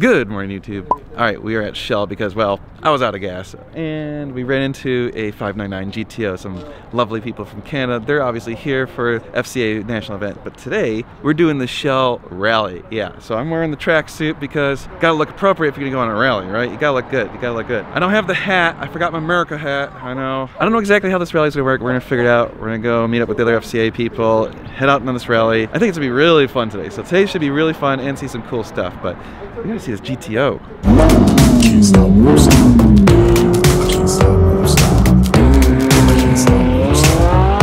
Good morning, YouTube. All right, we are at Shell because, well, I was out of gas and we ran into a 599 GTO, some lovely people from Canada. They're obviously here for FCA national event, but today we're doing the Shell rally. Yeah, so I'm wearing the tracksuit because gotta look appropriate if you're gonna go on a rally, right? You gotta look good, you gotta look good. I don't have the hat, I forgot my America hat, I know. I don't know exactly how this rally's gonna work. We're gonna figure it out. We're gonna go meet up with the other FCA people, head out on this rally. I think it's gonna be really fun today. So today should be really fun and see some cool stuff, but we gotta see this GTO. Can't stop, won't stop. Can't stop, won't stop. Can't stop, won't stop.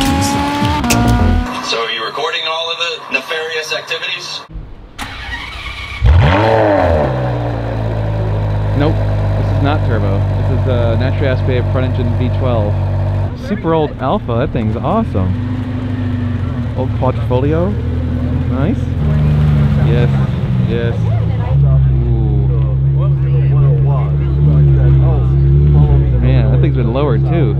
Can't stop. So are you recording all of the nefarious activities? Nope, this is not turbo. This is a naturally aspirated front engine V12. Super old Alfa, that thing's awesome. Old Quadrifoglio, nice. Yes, yes. Ooh. Man, that thing's been lowered too.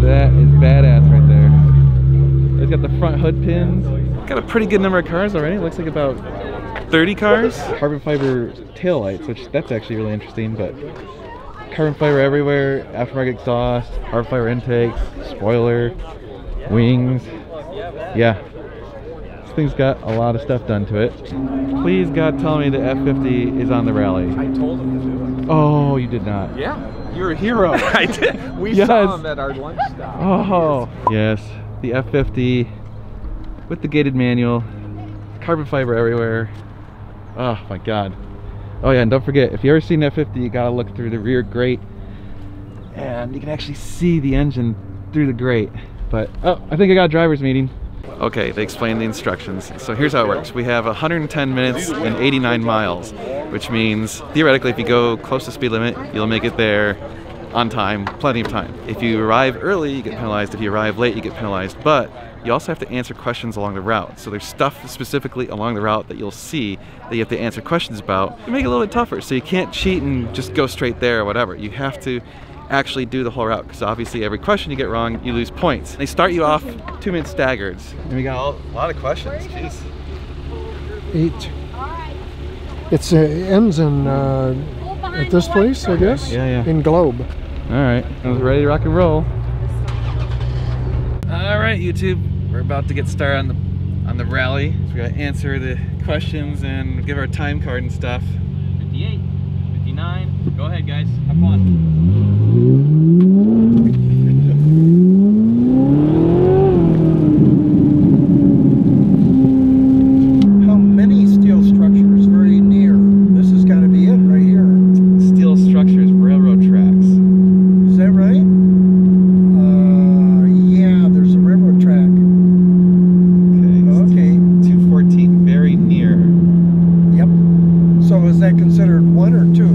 That is badass right there. It's got the front hood pins. Got a pretty good number of cars already. Looks like about 30 cars. Carbon fiber taillights, which that's actually really interesting, but carbon fiber everywhere, aftermarket exhaust, carbon fiber intakes, spoiler, wings. Yeah. Thing's got a lot of stuff done to it. Please God tell me the F50 is on the rally. I told him to do it. Oh, you did not. Yeah, you're a hero. I did. we Yes. saw him at our lunch stop. Oh, yes. The F50 with the gated manual, carbon fiber everywhere. Oh my God. Oh yeah, and don't forget, if you ever seen an F50, you gotta look through the rear grate and you can actually see the engine through the grate. But, oh, I think I got a driver's meeting. Okay, they explain the instructions. So here's how it works. We have 110 minutes and 89 miles, which means theoretically if you go close to speed limit, you'll make it there on time, plenty of time. If you arrive early, you get penalized. If you arrive late, you get penalized. But you also have to answer questions along the route. So there's stuff specifically along the route that you'll see that you have to answer questions about to make it a little bit tougher. So you can't cheat and just go straight there or whatever. You have to actually do the whole route because obviously every question you get wrong, you lose points. They start you off two minute staggered. And we got a lot of questions. Jeez. eight. It's uh, ends in uh, at this place, I guess. Yeah, yeah. In Globe. All right, I was ready to rock and roll. All right, YouTube, we're about to get started on the on the rally. So we gotta answer the questions and give our time card and stuff. 58, 59. Go ahead, guys. Have fun. How many steel structures very near? This has got to be it right here. Steel structures, railroad tracks. Is that right? Uh, yeah, there's a railroad track. Okay. Okay. 214, very near. Yep. So is that considered one or two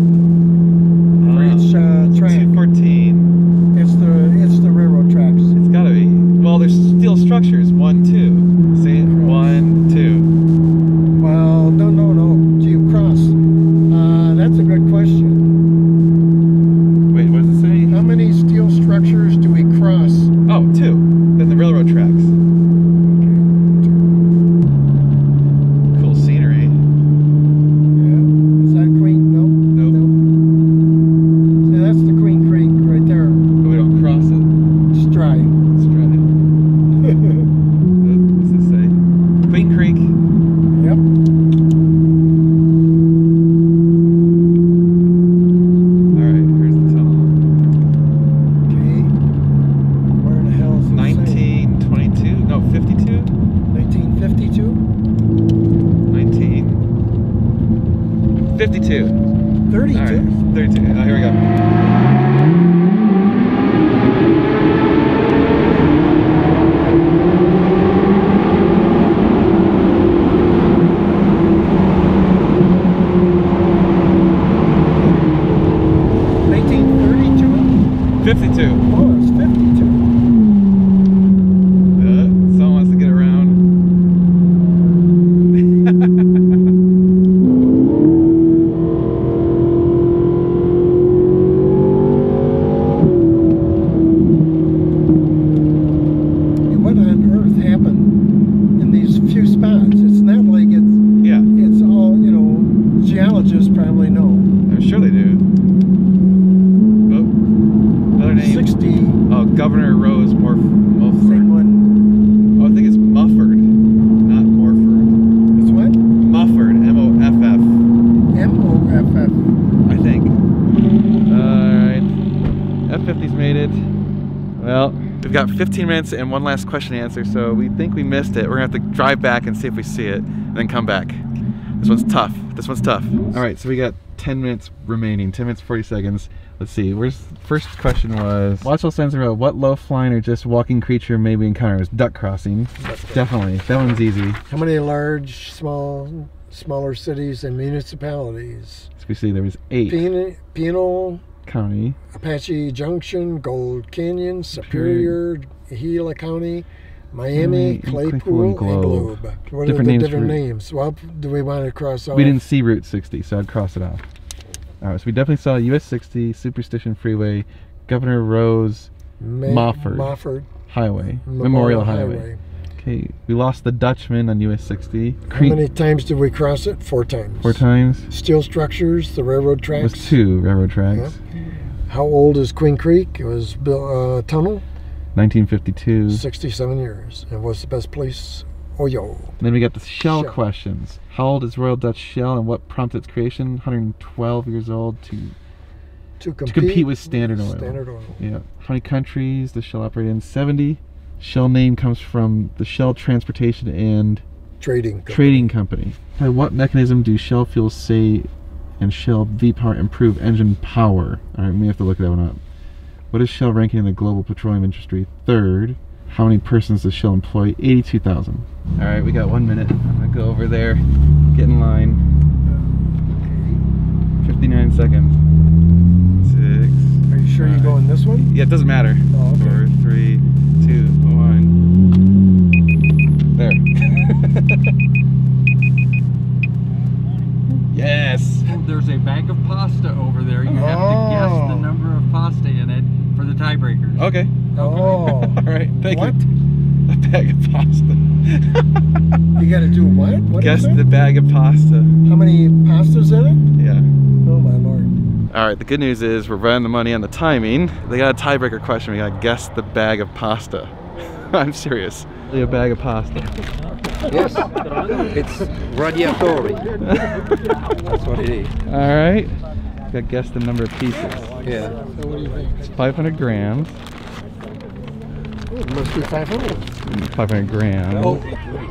for each uh, track? 214. It's the it's the railroad tracks. It's gotta be. Well, there's steel structures. One, two. See? One, two. Well, no, no, no. Do you cross? Uh, that's a good question. Wait, what does it say? How many steel structures do we cross? Oh, two. Then the railroad tracks. Cool scenery. Yeah. Is that Queen? No. Nope. No. See, that's the Queen Creek right there. But we don't cross it. Just try. Let's try it. Uh, What's this say? Queen Creek. Yep. Alright, here's the tunnel. Okay. Where the hell is it? saying? 1922? No, 52? 1952. 19. 52. 32. Alright, 32. Oh, here we go. Nineteen thirty-two. 52. Oh, it's fifty-two. Uh, someone wants to get around. in these few spots. It's not like it's Yeah. it's all you know geologists probably know. I'm sure they do. Oh, another name. 60, Oh, Governor Rose Morf Mulford. same one. Oh, I think it's Mufford, not Morford. It's what? Mufford, M-O-F-F, M-O-F-F. I think. All right, F-50's made it. Well, we've got 15 minutes and one last question to answer, so we think we missed it. We're gonna have to drive back and see if we see it, and then come back. This one's tough. This one's tough. All right, so we got 10 minutes remaining. 10 minutes 40 seconds. Let's see. Where's first question was watchful sensor about what low flying or just walking creature may we encounter? It was duck crossing. Definitely. That one's easy. How many large, small, smaller cities and municipalities? So we see there was eight Penal, Pinal, county. Apache Junction, Gold Canyon, Superior, Gila County, Miami, Miami, Claypool, Claypool, and and Globe. Globe. What Different are the names different for- names? Well, do we want to cross off? We didn't see Route 60, so I'd cross it off. All right, so we definitely saw US 60, Superstition Freeway, Governor Rose Ma- Mofford. Mofford Highway, Memorial, Highway. Okay, we lost the Dutchman on US 60. How many times did we cross it? Four times. Four times. Steel structures, the railroad It tracks. was two railroad tracks. How old is Queen Creek? It was built uh, tunnel. 1952. 67 years. It was the best Oh, place? Oyo. Then we got the shell, Shell. questions. How old is Royal Dutch Shell and what prompted its creation? 112 years old to To compete, compete with Standard Oil. Standard Oil. Yeah. How many countries does Shell operate in? 70. Shell name comes from the Shell Transportation and Trading. company. Trading Company. By what mechanism do Shell fuels say and Shell V-Power improve engine power? All right, we have to look that one up. What is Shell ranking in the global petroleum industry? Third. How many persons does Shell employ? 82,000. All right, we got one minute. I'm gonna go over there, get in line. 59 seconds. Six. Are you sure you're going this one? Yeah, it doesn't matter. Oh, okay. Four, three, two, one. There. yes. There's a bag of pasta over there. You have to guess Oh. the number of pasta in it for the tiebreakers. Okay. Oh. All right. Thank What? you. A bag of pasta. You got to do what? What Guess the bag of pasta. How many pastas in it? Yeah. Oh my lord. All right. The good news is we're running the money on the timing. They got a tiebreaker question. We got to guess the bag of pasta. I'm serious. A bag of pasta. Yes, it's radiatori. That's what it is. All right. Got to guess the number of pieces. Yeah. So what do you think? It's 500 grams. Oh, it must be 500. 500 grams. Oh,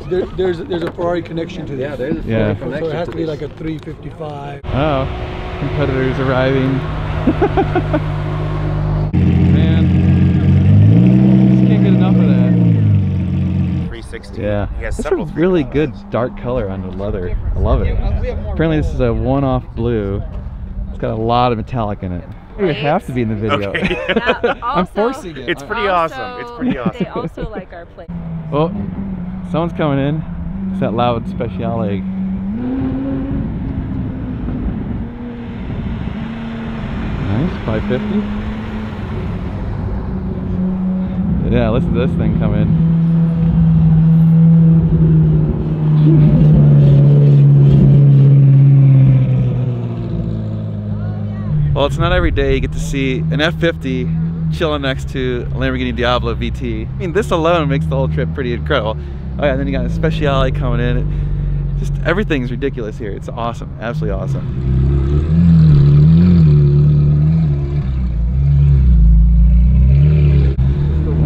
there, there's there's a Ferrari connection to this. Yeah, there's a Yeah. full So it has to to be like a 355. Oh, competitors arriving. Man, just can't get enough of that. 360. Yeah, He has that's a really good dark color on the leather. I love it. Apparently, this is a one-off blue. It's got a lot of metallic in it. You would have to be in the video. Okay. Yeah, I'm forcing it. It's pretty awesome. It's pretty awesome. They awesome. also like our place. Oh, someone's coming in. It's that loud special egg. Nice, 550. Yeah, listen to this thing come in. Well, it's not every day you get to see an F-50 chilling next to a Lamborghini Diablo VT. I mean, this alone makes the whole trip pretty incredible. Oh yeah, and then you got a Speciale coming in. Just everything's ridiculous here. It's awesome, absolutely awesome.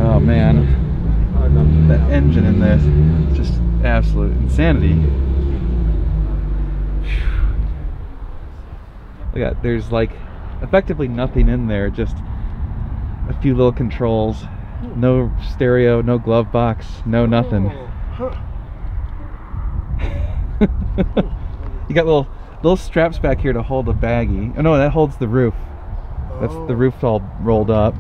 Oh man, that engine in this, is just absolute insanity. Look at, there's like effectively nothing in there, just a few little controls. No stereo, no glove box, no nothing. Oh, you got little little straps back here to hold the baggie. Oh no, that holds the roof. That's the oh. roof all rolled up.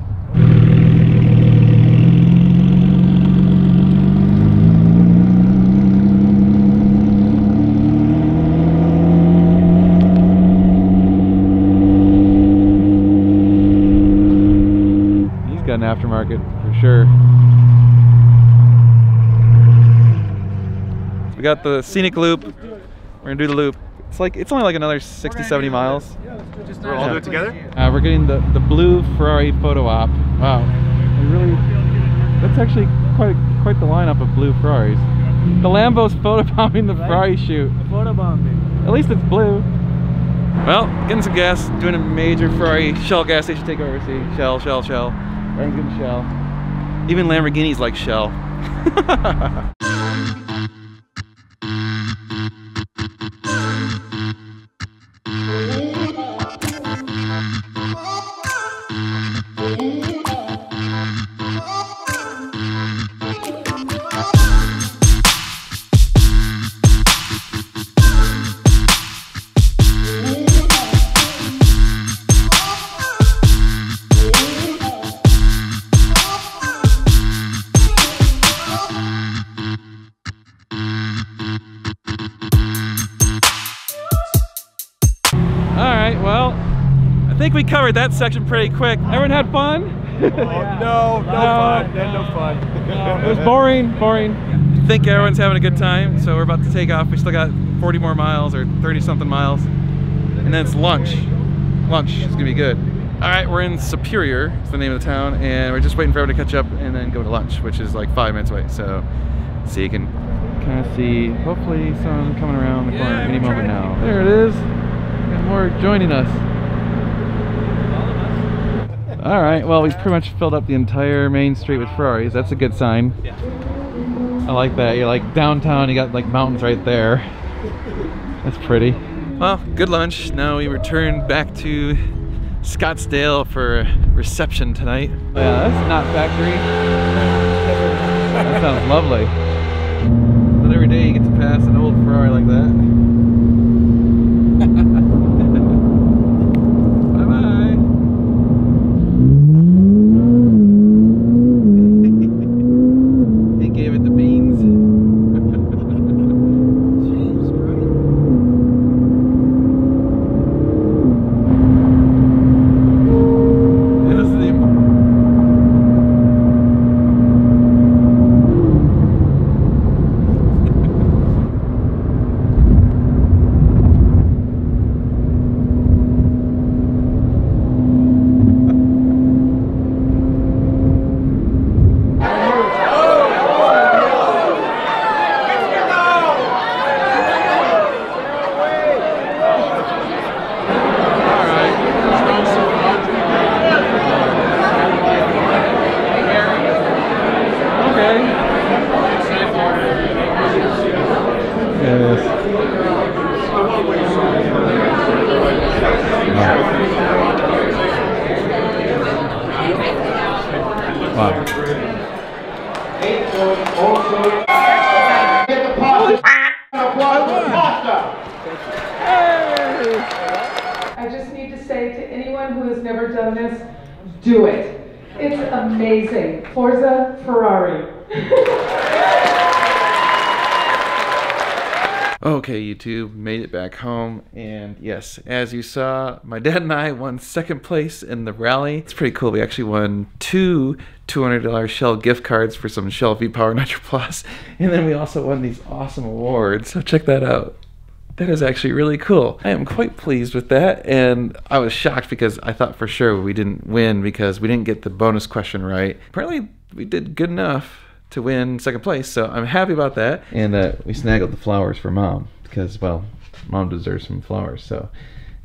He's got an aftermarket for sure. We got the scenic loop. We're gonna do the loop. It's like it's only like another 60, 70 miles. We're all do it together? Uh, we're getting the, the blue Ferrari photo op. Wow. We really that's actually quite quite the lineup of blue Ferraris. The Lambo's photobombing the Ferrari shoot. Photobombing. At least it's blue. Well, getting some gas, doing a major Ferrari Shell gas station takeover. See, Shell, Shell, Shell. Everyone's getting Shell. Even Lamborghinis like Shell. I think we covered that section pretty quick. Everyone had fun? no, no fun. No, no fun. It was boring, boring. I think everyone's having a good time, so we're about to take off. We still got 40 more miles or 30 something miles. And then it's lunch. Lunch is gonna be good. All right, we're in Superior, it's the name of the town, and we're just waiting for everyone to catch up and then go to lunch, which is like five minutes away. So, see, you can kind of see, hopefully some coming around the corner any moment now. There it is. Got more joining us. All right, well, we've pretty much filled up the entire main street with Ferraris. That's a good sign. Yeah. I like that. You're like downtown, you got like mountains right there. That's pretty. Well, good lunch. Now we return back to Scottsdale for reception tonight. Yeah, that's not factory. That sounds lovely. Not every day you get to pass an old Ferrari like that. bye bye. he gave it the beans. This is the Okay. Yes. Wow. I just need to say to anyone who has never done this, do it. It's amazing. Forza Ferrari. Okay, YouTube, made it back home, and yes, as you saw, my dad and I won second place in the rally. It's pretty cool. We actually won two $200 Shell gift cards for some Shell V Power Nitro Plus, and then we also won these awesome awards. So check that out. That is actually really cool. I am quite pleased with that, and I was shocked because I thought for sure we didn't win because we didn't get the bonus question right. Apparently, we did good enough to win second place, so I'm happy about that. And uh, we snaggled the flowers for mom because, well, mom deserves some flowers. So,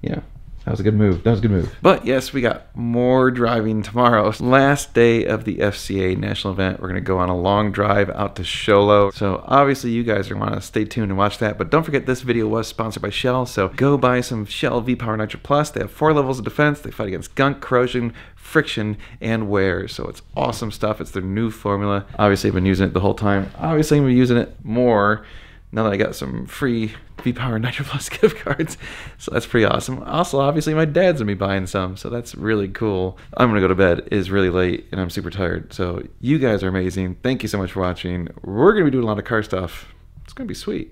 yeah, that was a good move. That was a good move. But yes, we got more driving tomorrow. Last day of the FCA national event. We're gonna go on a long drive out to Show Low. So obviously you guys are gonna wanna stay tuned and watch that. But don't forget this video was sponsored by Shell. So go buy some Shell V-Power Nitro Plus. They have four levels of defense. They fight against gunk, corrosion, friction, and wear. So it's awesome stuff. It's their new formula. Obviously I've been using it the whole time. Obviously I'm gonna be using it more now that I got some free V-Power Nitro Plus gift cards. So that's pretty awesome. Also, obviously, my dad's gonna be buying some, so that's really cool. I'm gonna go to bed. It's really late and I'm super tired. So you guys are amazing. Thank you so much for watching. We're gonna be doing a lot of car stuff. It's gonna be sweet.